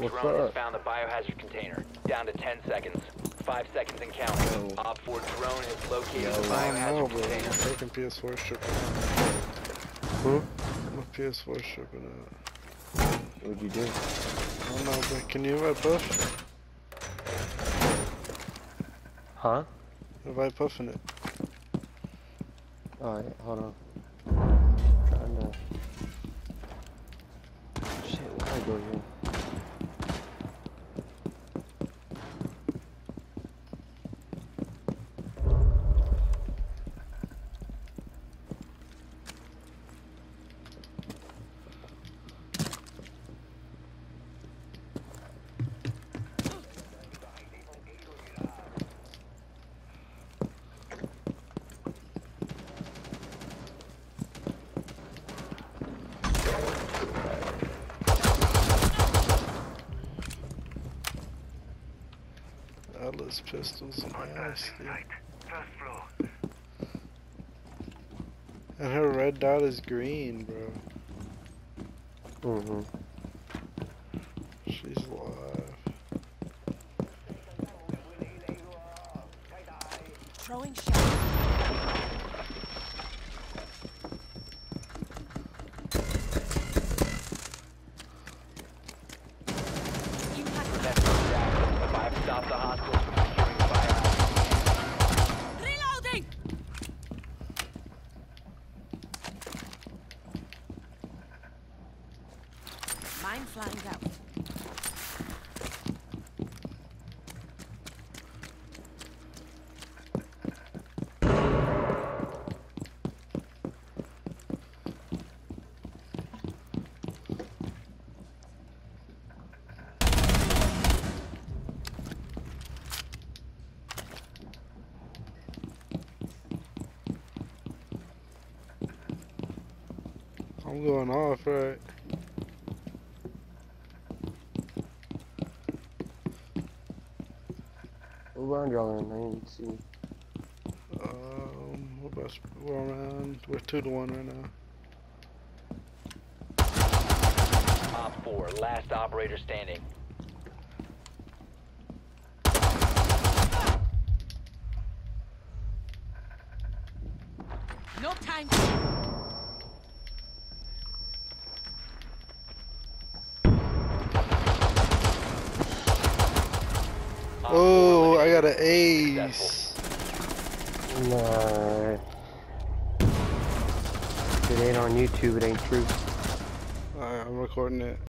What's drone has up? found the biohazard container. Down to 10 seconds. 5 seconds and counting. Yo. Op 4 drone has located Yo. the I know, biohazard bro. I'm container. taking PS4 stripping. Hmm? My PS4 stripping out. What'd you do? I don't know, but can you invite Puff? Huh? Invite Puff in it. Alright, hold on. Trying to. Shit, where I go here? Atlas pistols and nasty. And her red dot is green, bro. Mm-hmm. She's alive. Throwing shot. Mine flying out. I'm going off, right? What round y'all? I didn't see. Um, what about we're around? We're two to one right now. Op 4, last operator standing. No time. Oh, 4 I got an eliminated. ace. Nah. If it ain't on YouTube, it ain't true. Alright, I'm recording it.